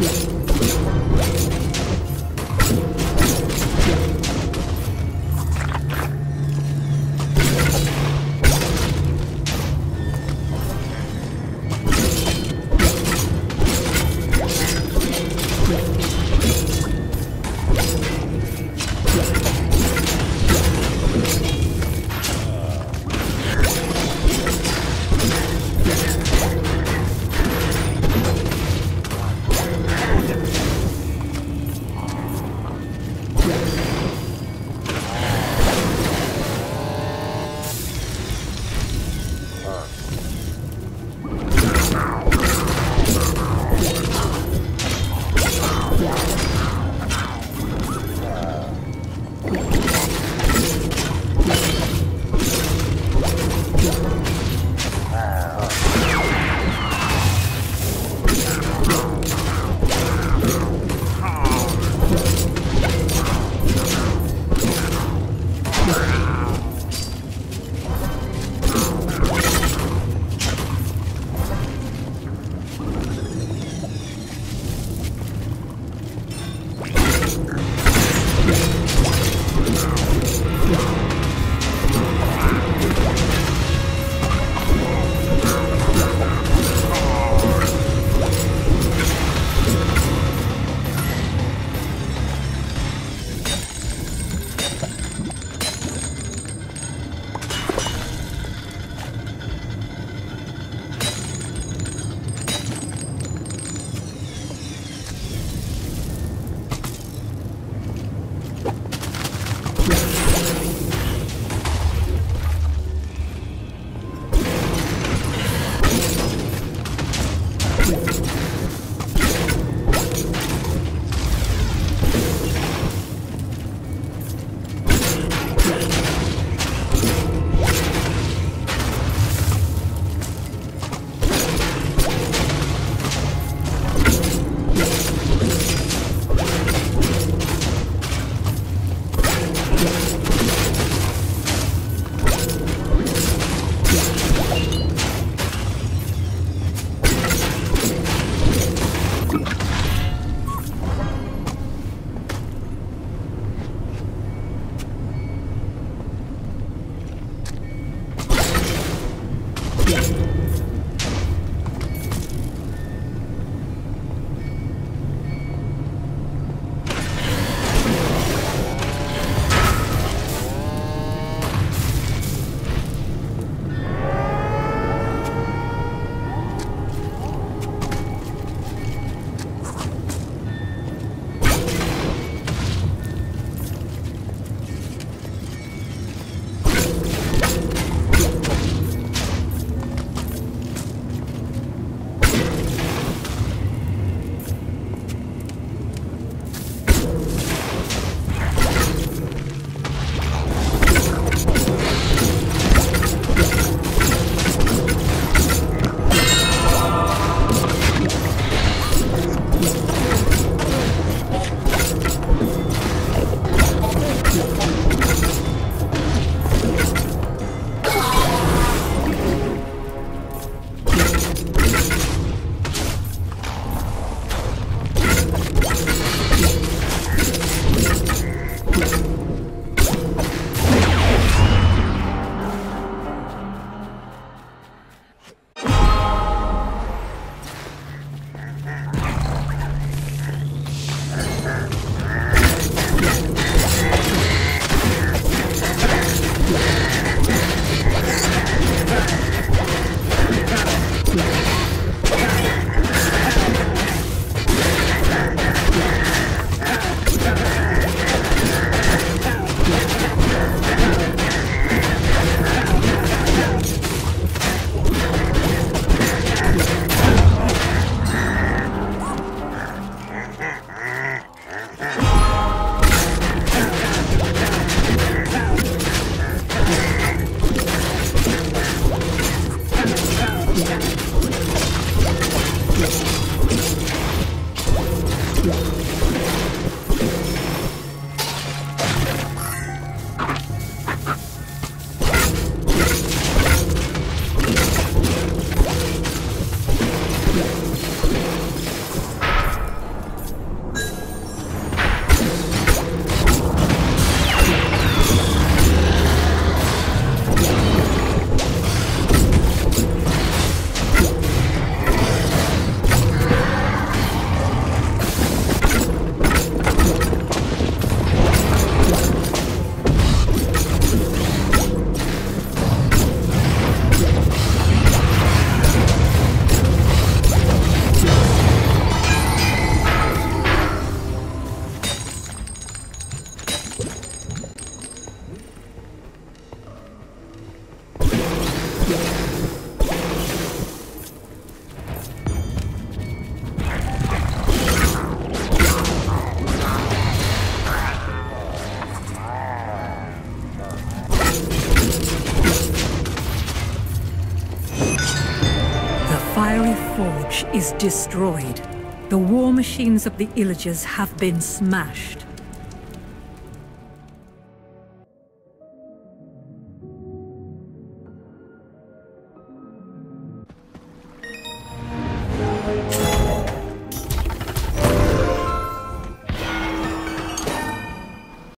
Yeah. Is destroyed. The war machines of the Illagers have been smashed.